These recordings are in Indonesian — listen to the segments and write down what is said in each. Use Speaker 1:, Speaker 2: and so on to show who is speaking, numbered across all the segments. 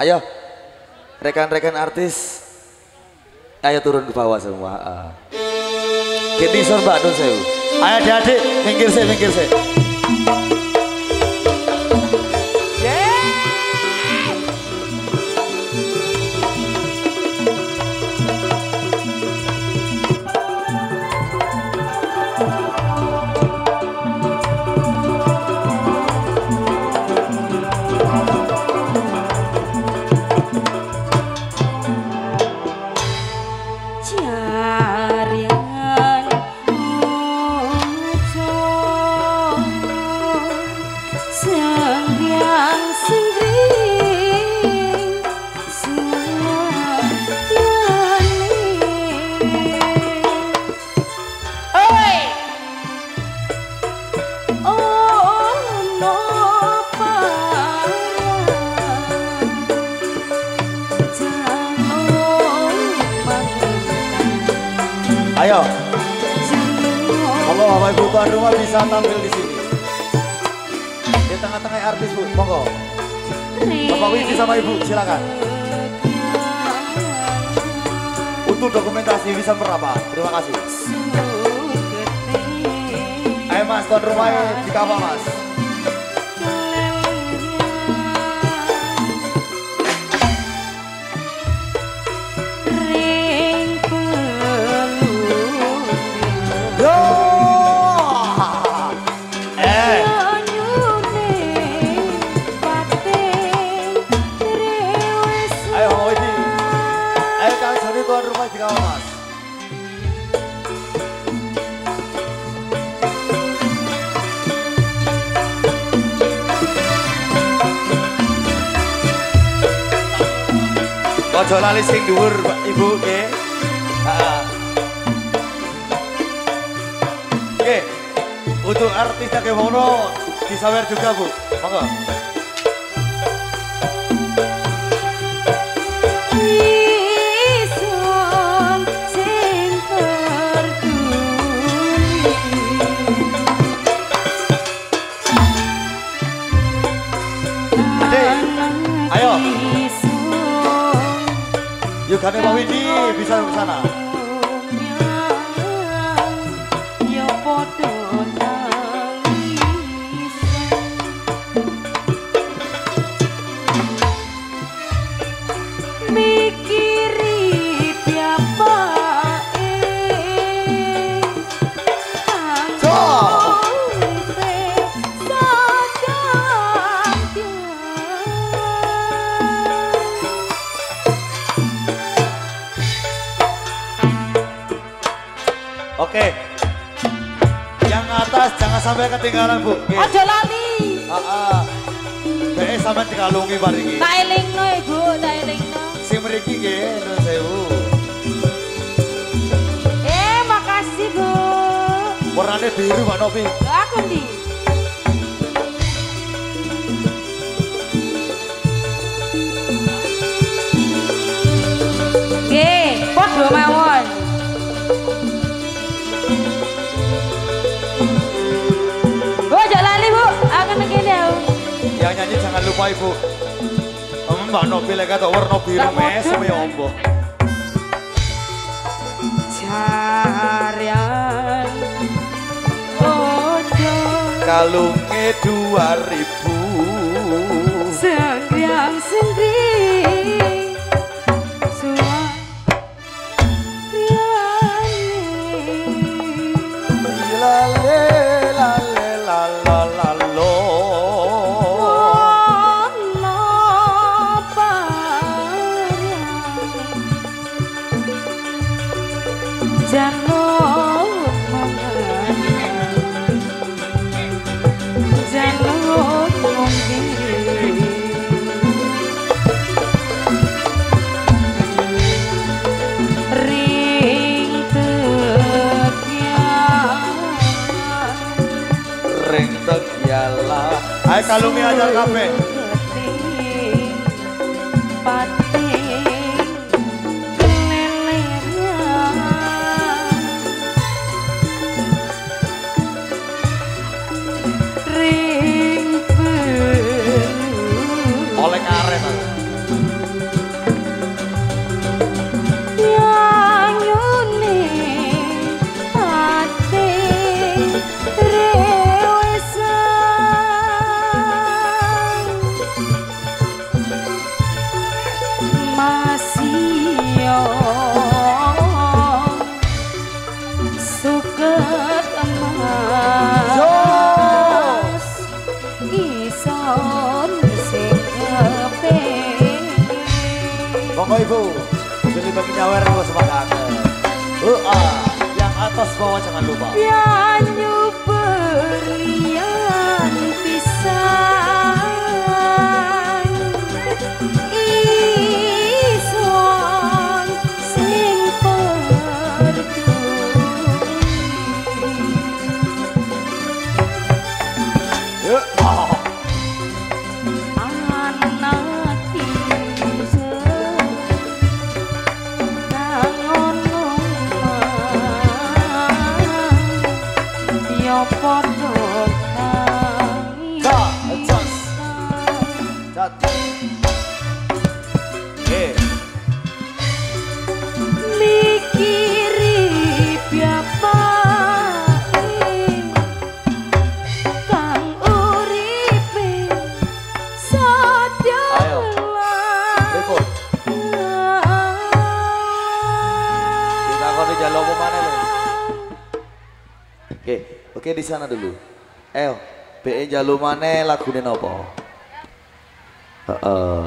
Speaker 1: Ayo, rekan-rekan artis, ayo turun ke bawah semua. Uh. Kini sor mbak Nun Sewu. Ayo adik-adik, minggir sih, minggir sih. Lali sing dhuwur, Pak, Ibu, nggih. Heeh. Oke, untuk artis yang mono disawer juga Bu, monggo. Kami Pak bisa ke sana. Oke. Yang atas jangan sampai ketinggalan Bu. Nggih.
Speaker 2: Aja lali.
Speaker 1: Heeh. Bae sampean dikalungi bariki.
Speaker 2: Tak elingno Ibu, tak elingno.
Speaker 1: Sing mriki nggih nuwun sewu.
Speaker 2: Eh, makasih Bu.
Speaker 1: Warnane biru Pak Novi.
Speaker 2: Aku ndi? Nggih, padha mawon.
Speaker 1: yang nyanyi jangan lupa ibu. Mbak Nopi lagi kata warna biru
Speaker 2: meso
Speaker 1: ya ombo
Speaker 2: Carian Ojo
Speaker 3: Kalungnya
Speaker 2: dua ribu.
Speaker 3: Sengriang sengri Kalu में आ जा
Speaker 2: काफे। sana dulu. Eh, El, be jalur mana? lagune napa? Heeh.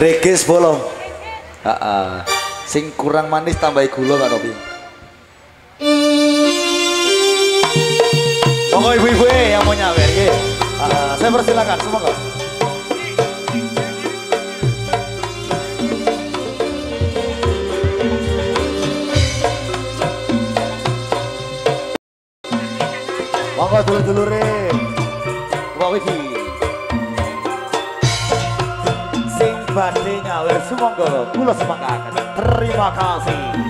Speaker 2: regis bolong. Sing kurang manis tambah gula kan Nopi. Pokok ibu-ibu yang mau nyawer saya persilakan semoga. badhe nyawer sumangga kula semangkaken terima kasih.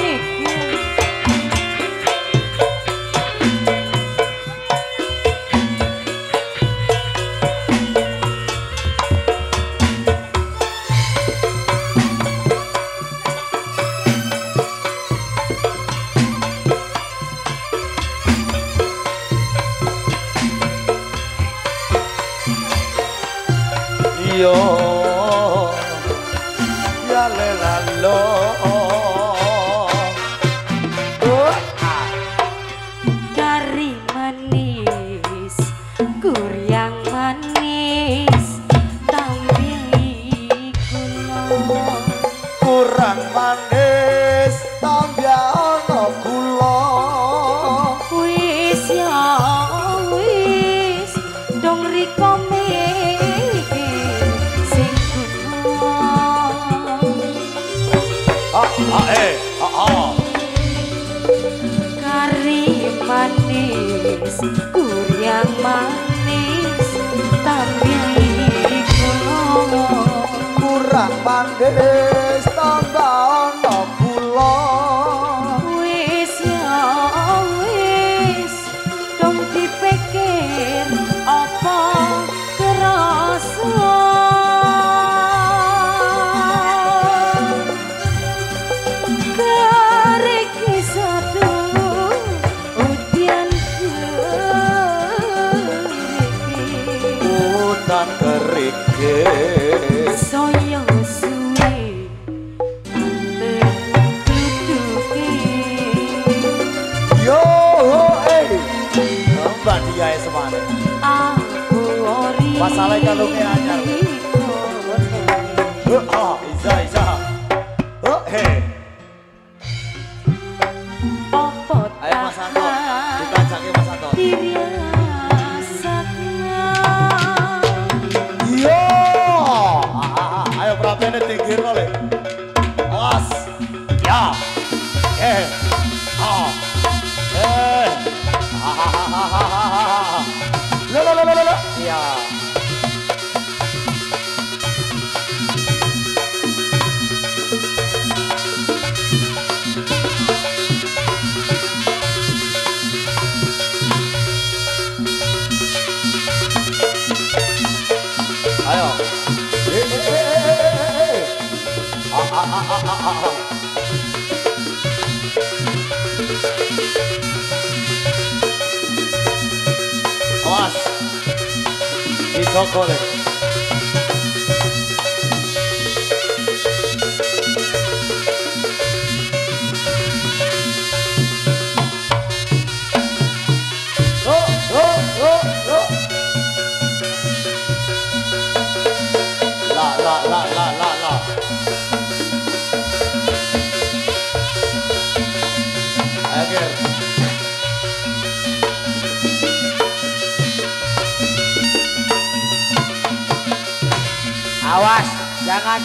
Speaker 1: 女。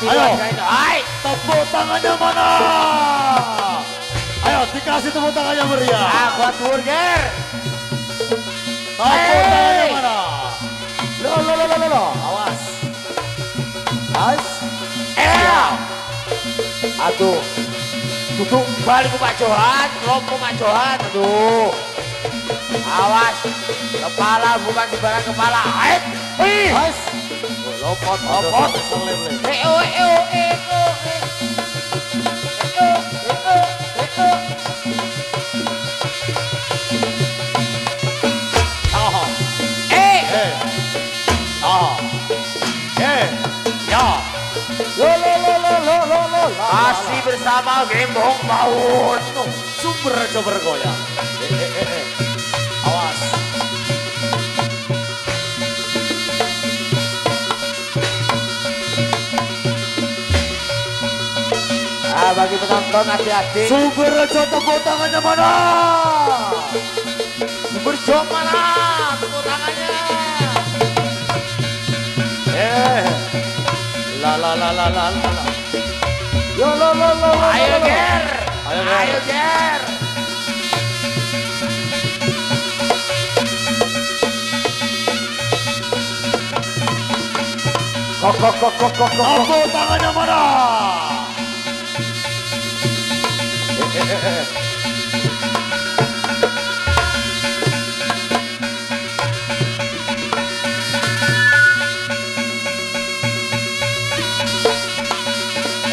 Speaker 1: Ayo.
Speaker 4: Hai,
Speaker 1: Tepuk tangannya mana? Ayo, dikasih tepuk tangannya meriah.
Speaker 4: ah, buat burger.
Speaker 1: Tepuk
Speaker 4: Hey.
Speaker 1: tangannya mana? Lo, lo, lo, lo, lo. Awas. Awas.
Speaker 4: Eh, aduh, duduk balik ke Pak Johan, kelompok Pak Johan, aduh. Awas, kepala bukan sembarang kepala. Hai, ih,
Speaker 1: Awas. Lopot, lopot. Eo, eo, eo,
Speaker 4: Masih bersama Gembong Maut
Speaker 1: Sumber Sumber
Speaker 4: Goyang bagi penonton hati-hati.
Speaker 1: Sumber aja tepuk tangannya mana?
Speaker 4: Berjuang mana? Tepuk tangannya.
Speaker 1: Eh. La la la la la la. Yo lo lo lo lo.
Speaker 4: Ayo. Ger.
Speaker 1: Ayo, Ger. Kok kok kok kok kok. Tepuk tangannya mana?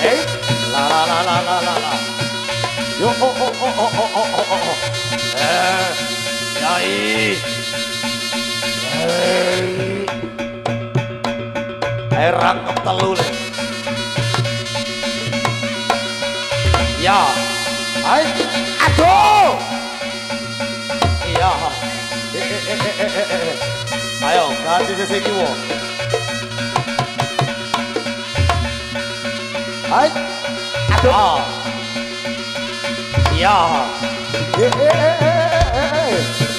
Speaker 1: Eh, la la la. Ya. 哎，阿杜，哎呀，哎哎
Speaker 4: 哎
Speaker 1: 哎哎哎哎，哎。呦，那这这谁给我？哎，阿杜，哎呀，哎哎哎哎哎哎哎。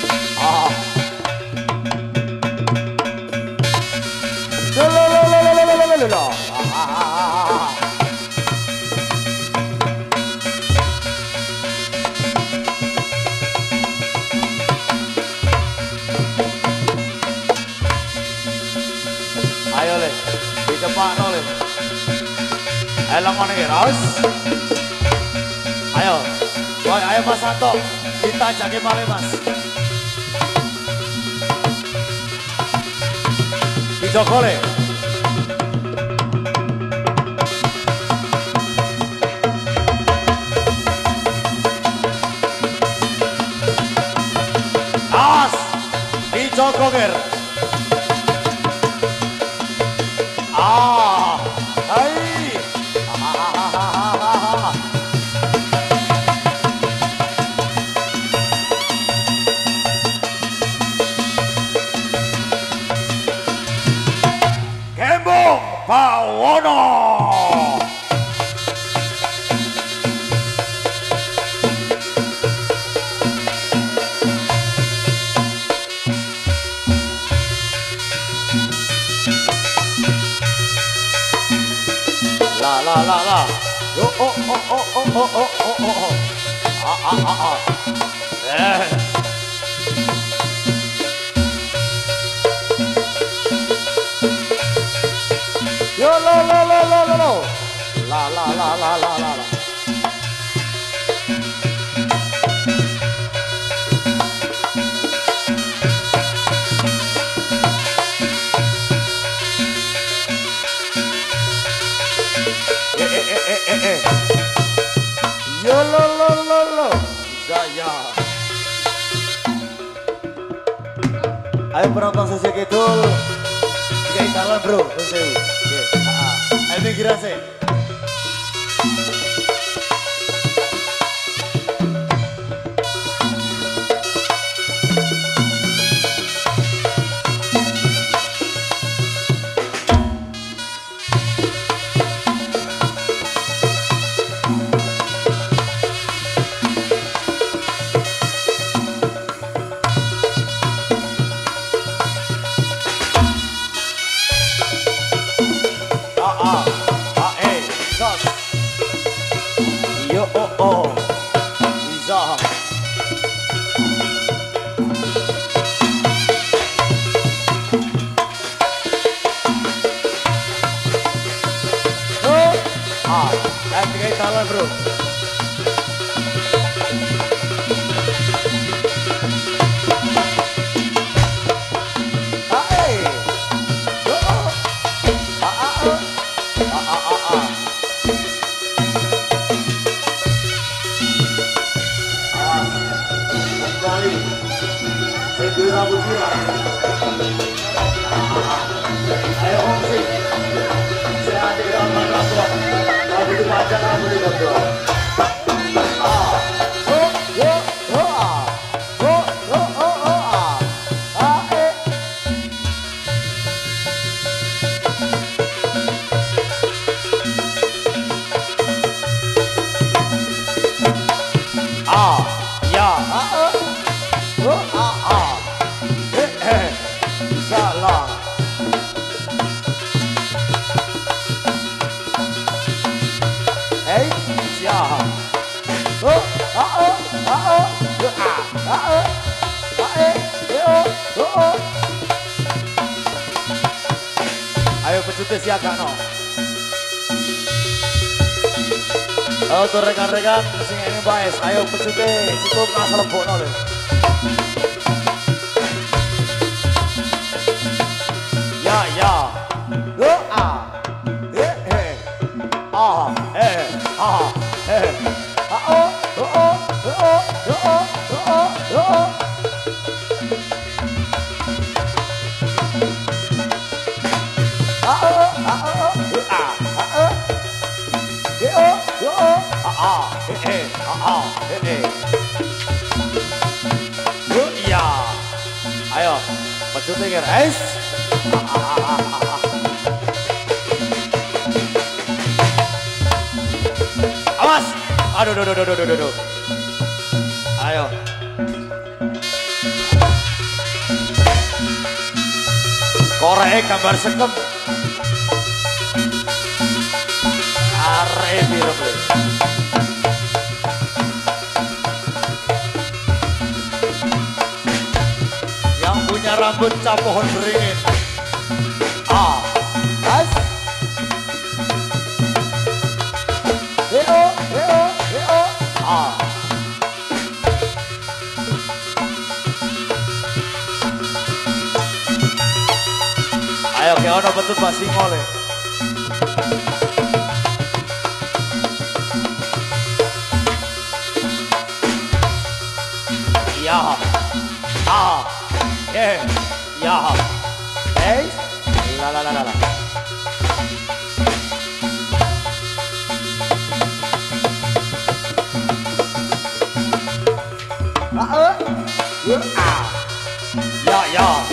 Speaker 1: terus ayo boy ayo mas Santo kita jake male mas dijokole awas dijokoger Yeah. penonton sesi kidul. Kayak kalah bro, sesi. Oke. Heeh. Ini kira sih. America. Ngasal lebok no le. Ya ya. Lo ah. Eh eh. Ah eh ah eh. Ah oh oh oh oh oh oh oh oh oh. Ah oh ah oh ah ah oh. Eh oh, eh oh, ah ah, eh eh, ah ah, eh eh. ಜೊತೆಗೆ rice awas. Aduh aduh aduh aduh aduh ayo. Korek gambar sekep are biro punya rambut cap pohon beringin. Ah, as. Eo, eo, eo. Ah. Ayo ke ono betul Pak Singole. Ja. Ah. 耶，呀好，哎，来来来来来。啊呃，啊，呀呀。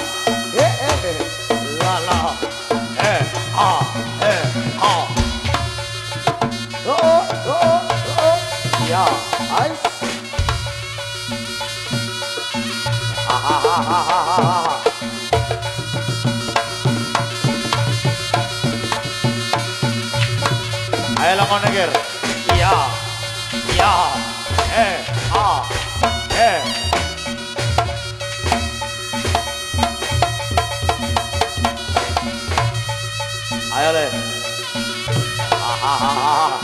Speaker 1: Ayo langsung negir. Iya. Iya. Eh. Ah. Eh. Ayo le. Hahaha.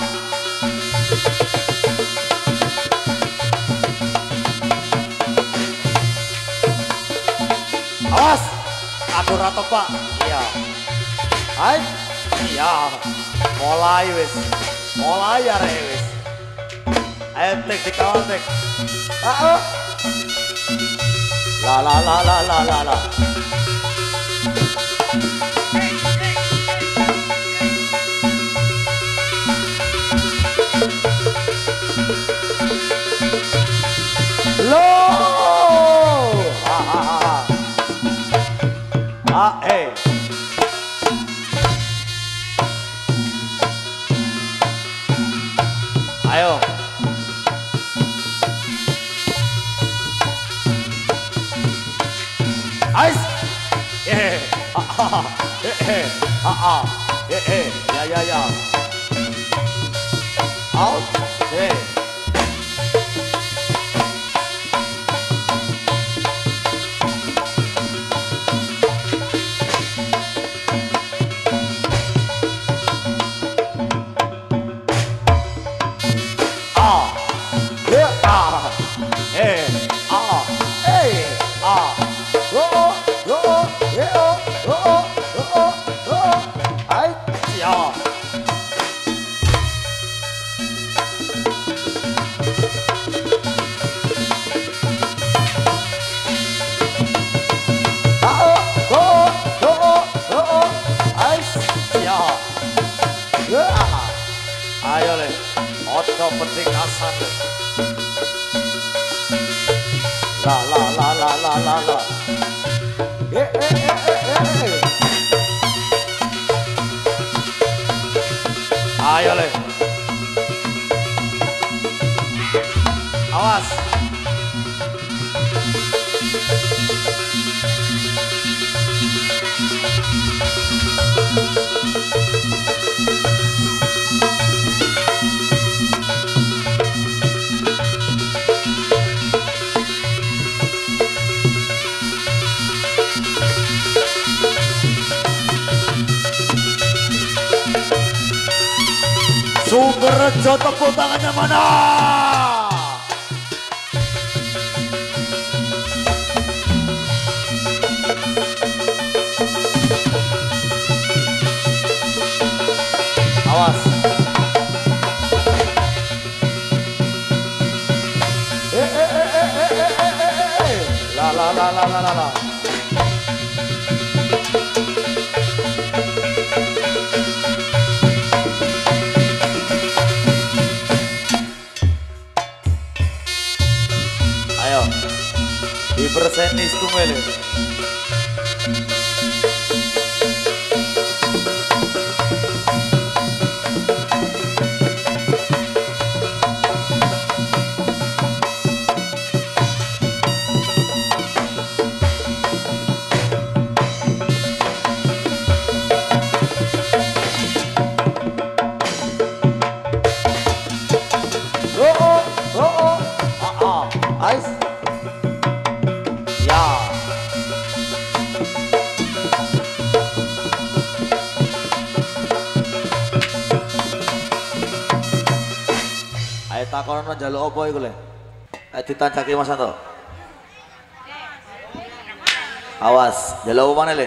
Speaker 1: Awas. Atur atau pak? Iya. Hai. Iya. Mulai wis. Mulai ya re wis. Ayo tek dikawal tek. Ah. La la la la la la la. Lo. Ha ha ha. Ah eh. आयो। आइस। ए आ ए आ ए ए या या या। आओ ए। Rejo tepuk tangannya mana? Awas. Eh, eh, eh. La la la la la la la. Di persenis tumele. Oh oh oh oh. Ah ah Takono njaluk apa iku le? Ayo ditancaki Mas Anto. Awas, njaluk apa maneh le?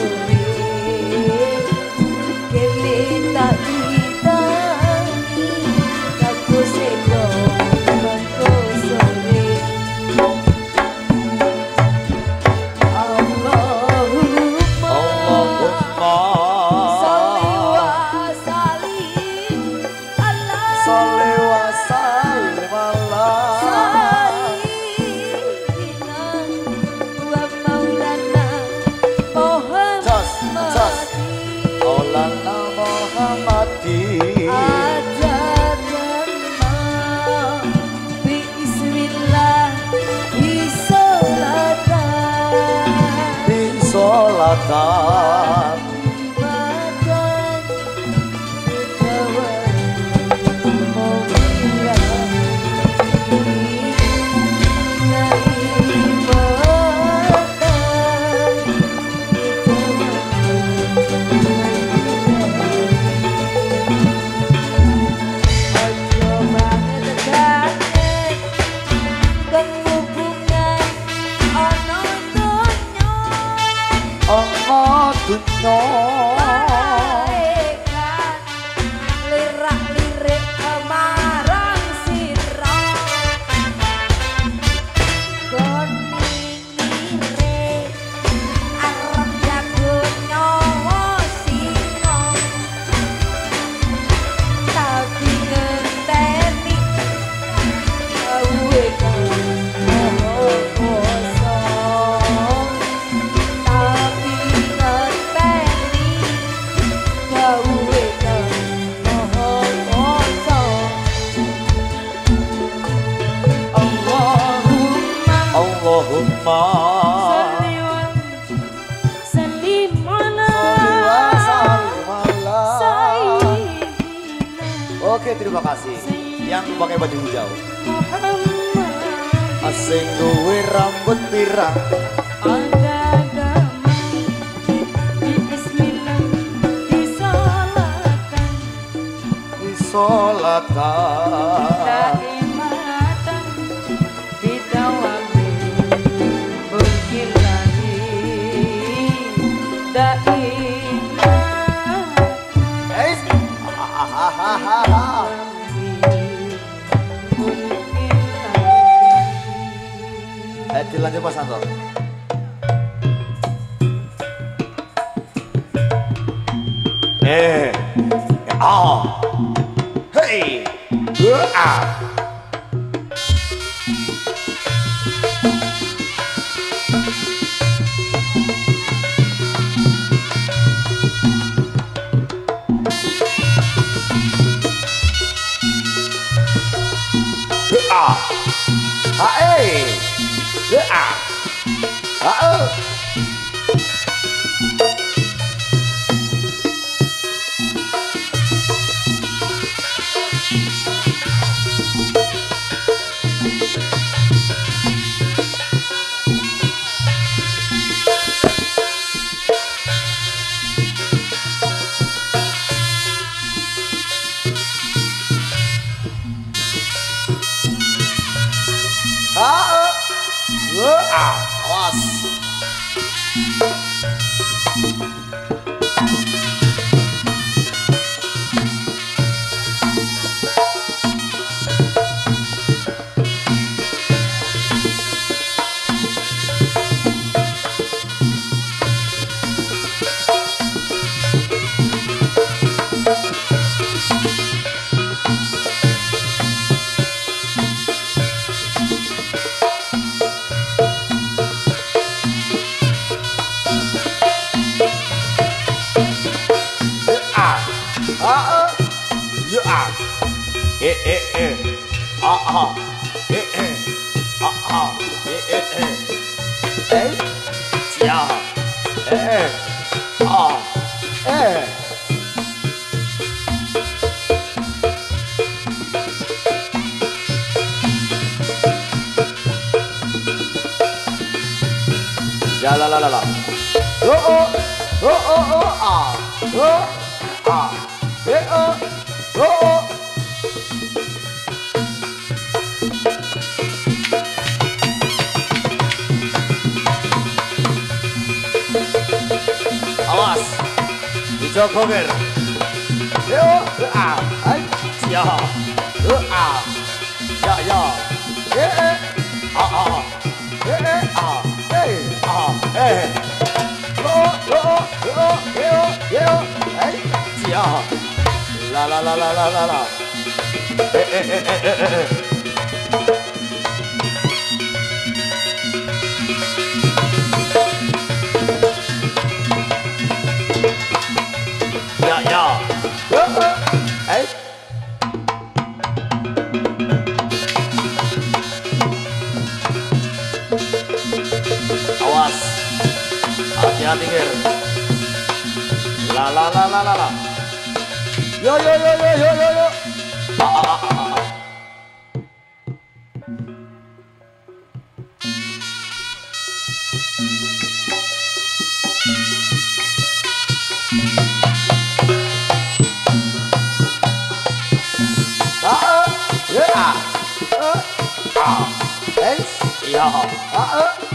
Speaker 1: o hey. Hứa à. Hứa à. À ê. Hứa à. À ơ. 啊，诶诶诶，啊啊，诶诶，啊啊，诶诶诶，哎，家，诶诶，啊，诶。呀啦啦啦啦！哦哦哦哦哦啊！哦啊！别！Yo, Hogger. Yo, ah, ah, yo, ah. La la la la la la la. Eh eh eh eh eh eh. Ya ya. Oh. Eh. Awas. Hati-hati. La la la la la la. 有有有有有有有。啊。啊。啊。啊。哎。你好。啊。啊。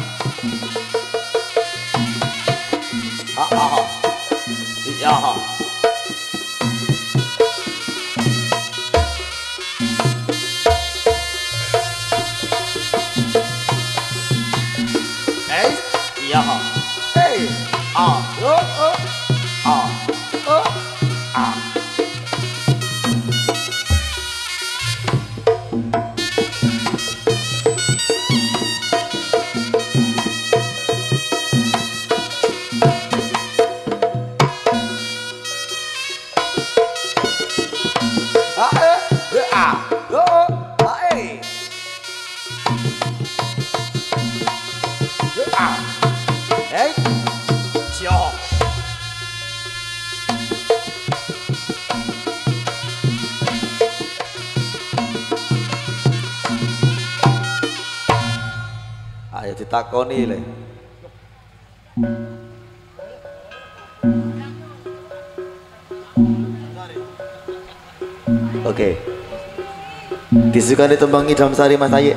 Speaker 1: Ayo ditakoni le. Oke. Disukani tembang Idam Sari Mas Aye.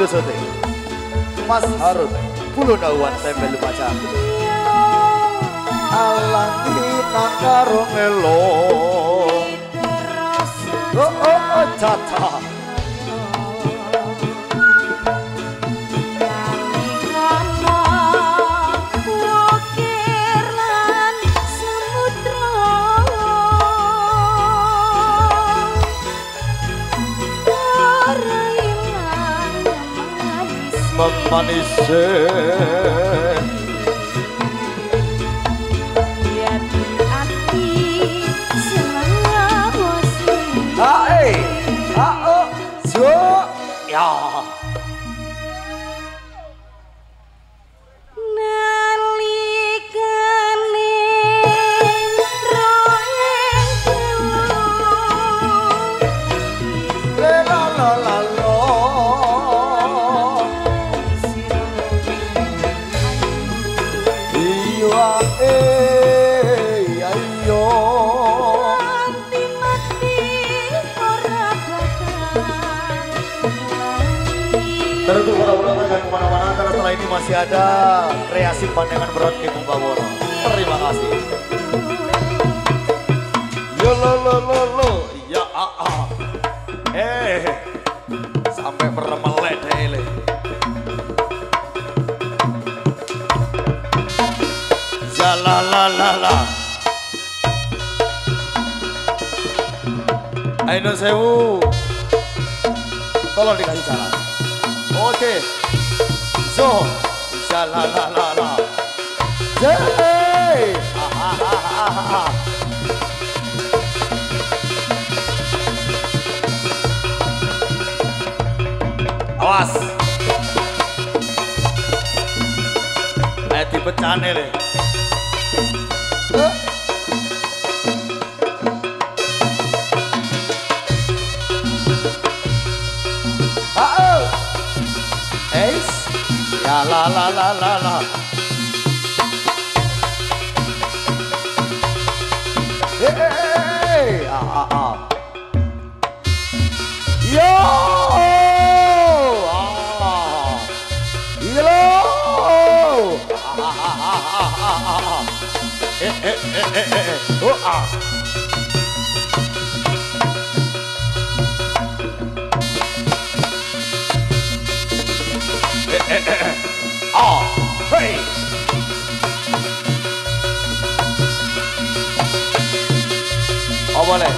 Speaker 1: Sido Sote Mas Harun Pulau Nauan Tempe Lumaca Alang kita karo ngelong Oh oh oh jatah. money isterim Dan untuk para ulama dan ke mana-mana karena setelah ini masih ada kreasi pandangan berat di Kumbawono. Terima kasih. Yo lo lo lo lo, ya ah ah. Eh, sampai meremelek deh. Ya la la la la. Ayo sewu. Tolong dikasih jalan. Okay so ला ला ला ला जय हा हा हा हा आवाज़ मैं तिपचाने चाहने 啦啦啦啦啦啦。Ah! Boleh.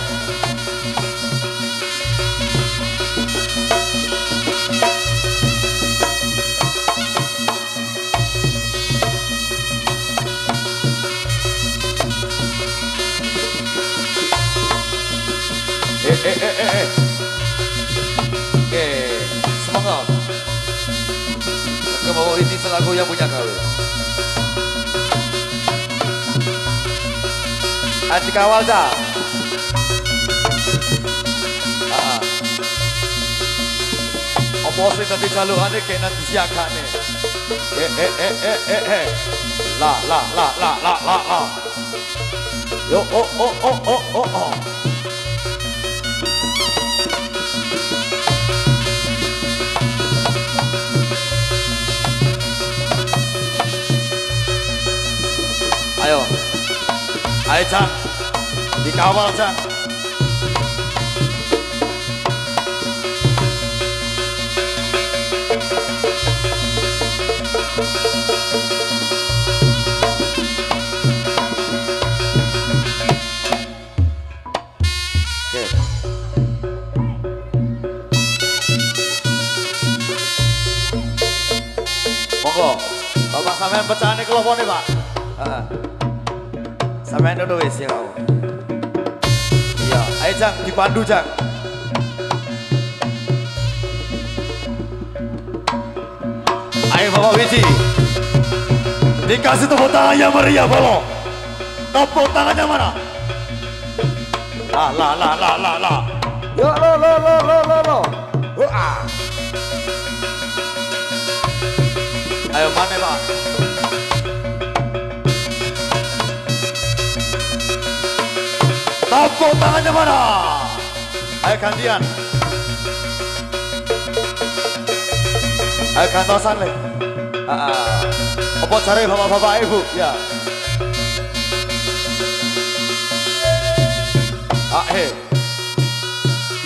Speaker 1: Eh, eh, eh, eh, eh. Oke, semangat. Ke bawah ini selagu yang punya kawin. Aji kawal dah. Apa sih tadi jalurane kayak nanti siagane. Eh, eh, eh, eh, eh, eh. La, la, la, la, la, la, la. Yo, oh, oh, oh, oh, oh, oh. Ayo. Ayo, Cang. Dikawal, Cang. Sampean pecahane kelopone, Pak. Heeh. Sampean dulu wis ya. Iya, ayo Jang, dipandu Jang. Ayo Bapak Wiji. Dikasih tepuk tangan yang meriah, Bapak. Tepuk tangannya mana? La la la la la la. Yo lo lo lo lo lo lo. Wah. Ayo mana Pak? Tepuk tangannya mana? Ayo gantian. Ayo kantosan le. Ah, ah. Apa cari bapak-bapak ibu? Ya. Ah, eh.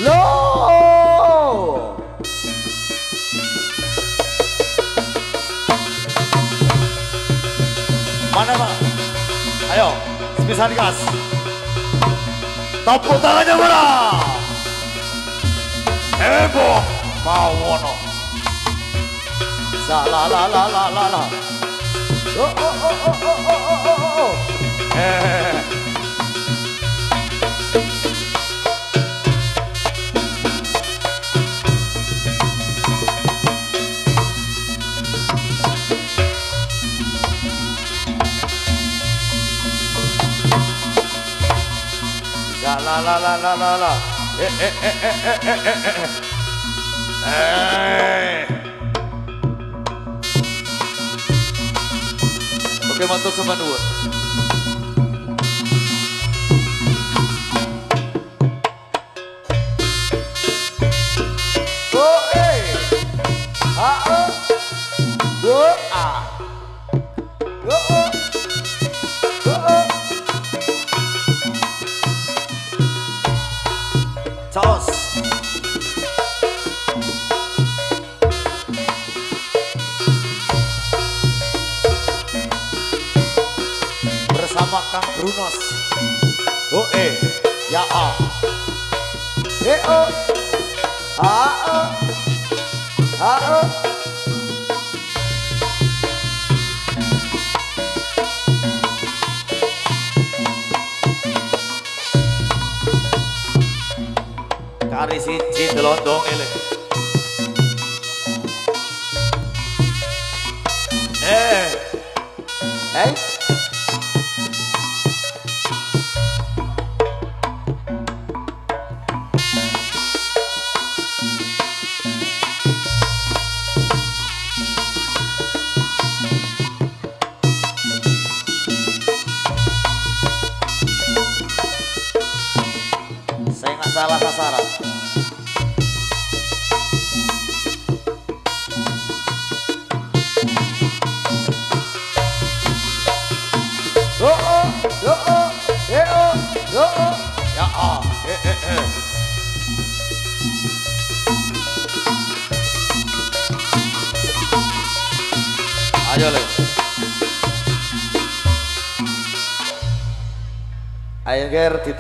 Speaker 1: Lo. Mana Pak? Ayo, sebisa gas. tepuk tangannya mana heboh mawono la la la la la la. Oh oh oh oh oh oh oh oh. Oh la la la la la la. Oke, matur sembah dua.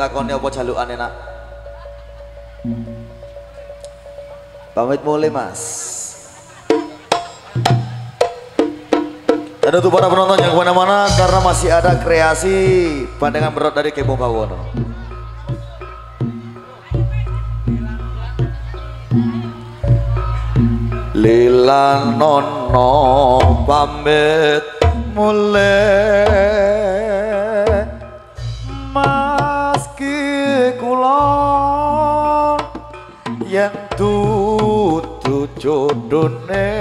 Speaker 1: Ger ditakoni apa jalukane nak. Pamit mulai mas. Dan untuk para penonton yang ke mana-mana karena masih ada kreasi pandangan berat dari Kebo Bawono. Lila nono pamit mulai yang dudu jodone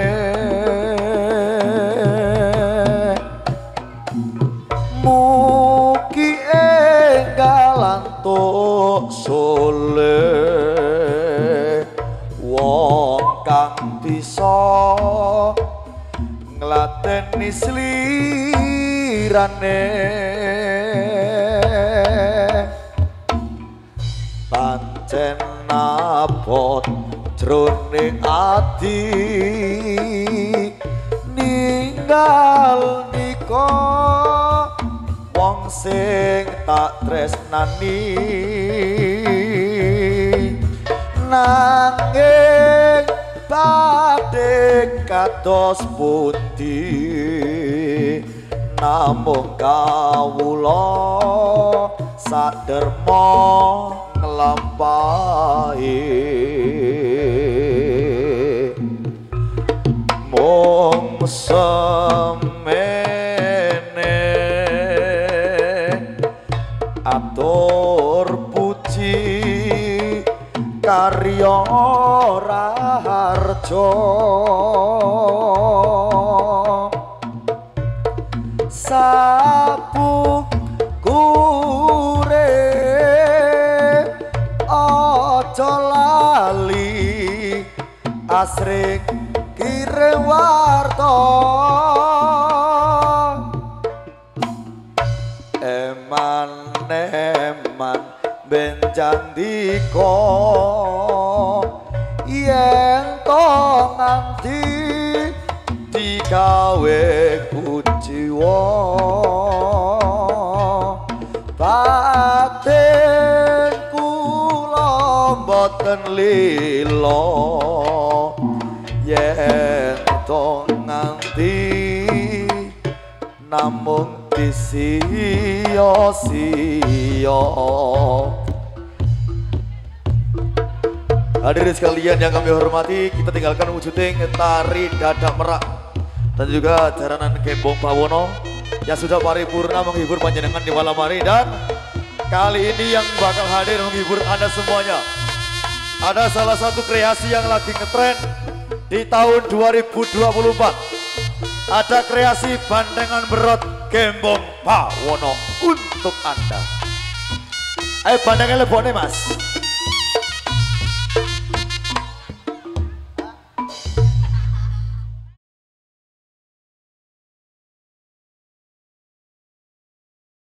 Speaker 1: muki enggal antuk soleh. Wong kang bisa nglateni slirane jroning ati ninggal nika wong sing tak tresnani. Nanging badhe kados pundi namung kawula saderma nglampahi asring kirim warta. Eman eman ben jandika yen to nganti digawe kuciwa batin kula boten lila namung disia-sia Hadirin sekalian yang kami hormati, kita tinggalkan wujuding tari dadak merak. Dan juga jaranan Gembong Bawono yang sudah paripurna menghibur panjenengan di malam hari. Dan kali ini yang bakal hadir menghibur Anda semuanya. Ada salah satu kreasi yang lagi ngetren di tahun 2024 ada kreasi bandengan berot Gembong Bawono untuk Anda. Ayo bandengan lebone mas